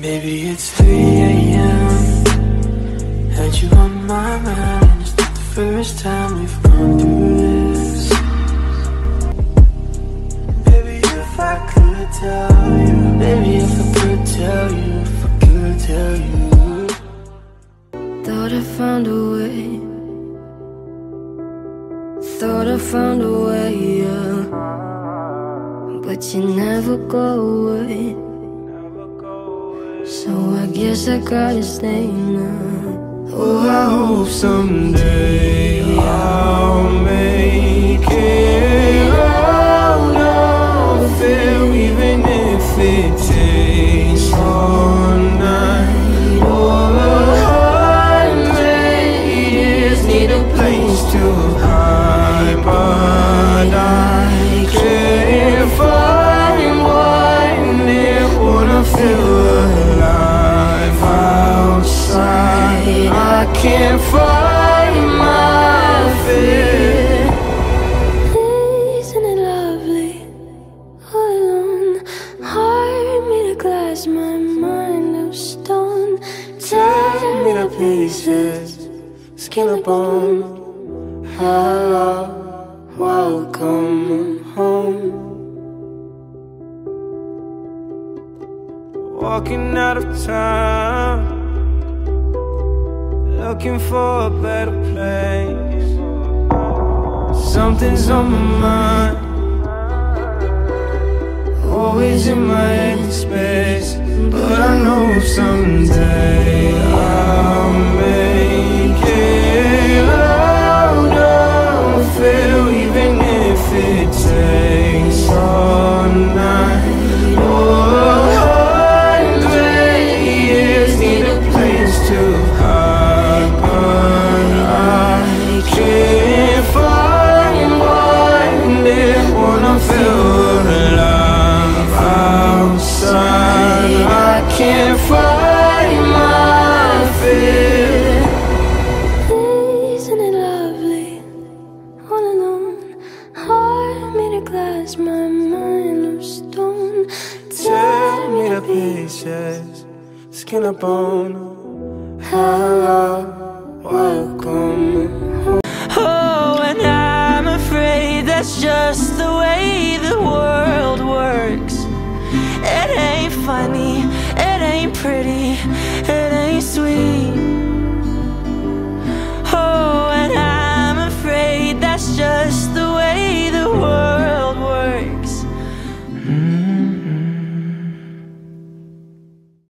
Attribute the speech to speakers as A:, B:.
A: Baby, it's 3 a.m. Had you on my mind, and it's not the first time we've gone through this. Baby, if I could tell you, baby, if I could tell you, if I could tell you.
B: Thought I found a way. Thought I found a way, yeah. But you never go away. So I guess I gotta stay now.
A: Oh, I hope someday I'll make it out of it, even if it takes all night or a hundred years. Need a place to hide, can't find my fear.
B: Isn't it lovely? All alone. Heart made of glass, my mind of stone.
A: Tear me to pieces, skin and bone. Hello, welcome home. Walking out of town, looking for a better place. Something's on my mind, always in my space. But I know someday I can't find my fear.
B: Isn't it lovely? All alone. Heart made of glass, my mind of stone.
A: Tear me to pieces, skin and bone. Hello, welcome home.
C: Oh, and I'm afraid that's just the way the world works. It ain't funny, ain't pretty, it ain't sweet.